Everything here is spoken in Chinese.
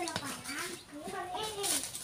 Là bài hát.